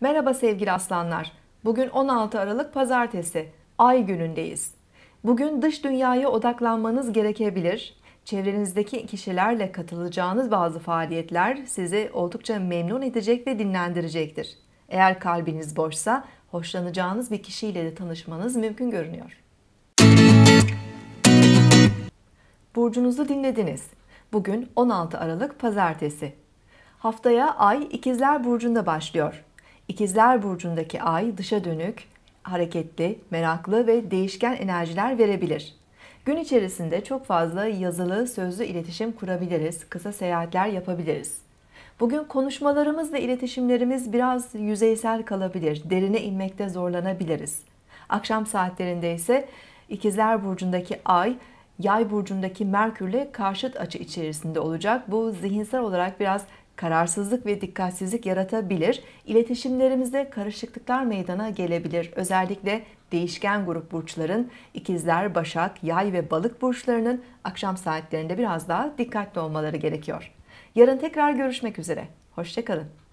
Merhaba sevgili aslanlar. Bugün 16 Aralık Pazartesi. Ay günündeyiz. Bugün dış dünyaya odaklanmanız gerekebilir. Çevrenizdeki kişilerle katılacağınız bazı faaliyetler sizi oldukça memnun edecek ve dinlendirecektir. Eğer kalbiniz boşsa hoşlanacağınız bir kişiyle de tanışmanız mümkün görünüyor. Burcunuzu dinlediniz. Bugün 16 Aralık Pazartesi. Haftaya Ay İkizler Burcu'nda başlıyor. İkizler Burcu'ndaki Ay dışa dönük, hareketli, meraklı ve değişken enerjiler verebilir. Gün içerisinde çok fazla yazılı, sözlü iletişim kurabiliriz, kısa seyahatler yapabiliriz. Bugün konuşmalarımız ve iletişimlerimiz biraz yüzeysel kalabilir, derine inmekte zorlanabiliriz. Akşam saatlerinde ise İkizler Burcu'ndaki Ay, Yay burcundaki Merkürle karşıt açı içerisinde olacak. Bu zihinsel olarak biraz kararsızlık ve dikkatsizlik yaratabilir. İletişimlerimizde karışıklıklar meydana gelebilir. Özellikle değişken grup burçların ikizler, başak, yay ve balık burçlarının akşam saatlerinde biraz daha dikkatli olmaları gerekiyor. Yarın tekrar görüşmek üzere. Hoşçakalın.